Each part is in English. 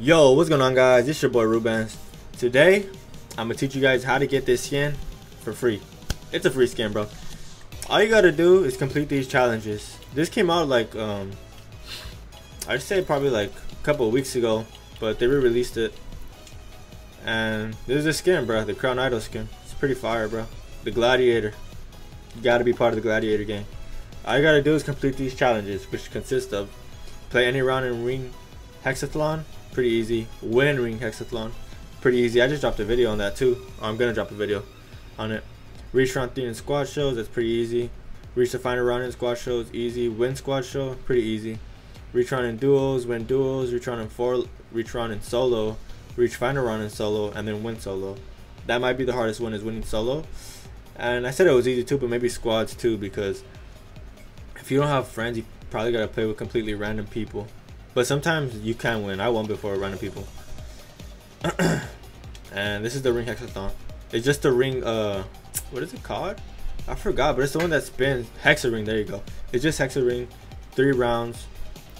Yo, what's going on guys? It's your boy Rubens. Today, I'm gonna teach you guys how to get this skin for free. It's a free skin, bro. All you gotta do is complete these challenges. This came out like, um, I'd say probably like a couple of weeks ago, but they re-released it. And this is a skin, bro, the Crown Idol skin. It's pretty fire, bro. The Gladiator. You gotta be part of the Gladiator game. All you gotta do is complete these challenges, which consist of play any round in ring hexathlon, pretty easy. Win ring hexathlon, pretty easy. I just dropped a video on that too. Oh, I'm gonna drop a video on it. Reach round three in squad shows, that's pretty easy. Reach the final round in squad shows, easy. Win squad show, pretty easy. Reach round in duos, win duos. Reach round in four, reach round in solo. Reach final round in solo, and then win solo. That might be the hardest one is winning solo. And I said it was easy too, but maybe squads too because if you don't have friends, you probably gotta play with completely random people. But sometimes you can win. I won before random people. and this is the ring hexathon. It's just the ring. Uh, what is it called? I forgot, but it's the one that spins. Hexa ring. There you go. It's just hexa ring. Three rounds.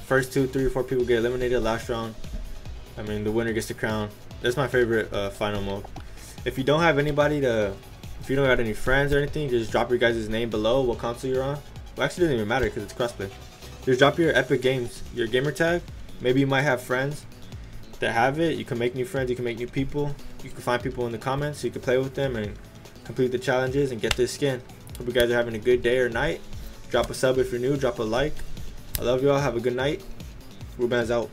First two, three, four people get eliminated. Last round. I mean, the winner gets the crown. That's my favorite uh, final mode. If you don't have anybody to, if you don't got any friends or anything, just drop your guys' name below what console you're on. Well, actually, doesn't even matter because it's crossplay. Just drop your Epic Games, your gamer tag. Maybe you might have friends that have it. You can make new friends. You can make new people. You can find people in the comments. So you can play with them and complete the challenges and get this skin. Hope you guys are having a good day or night. Drop a sub if you're new. Drop a like. I love y'all. Have a good night. Ruben's out.